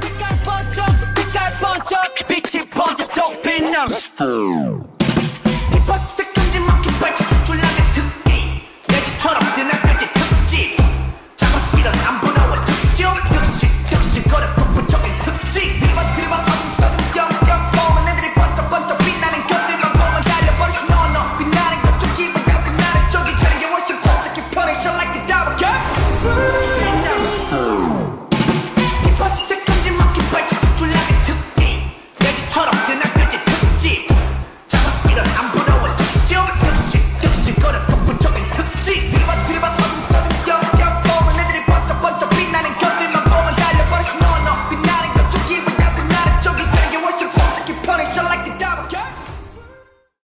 빛깔 번쩍 빛깔 번쩍 빛이 번쩍 또 빛나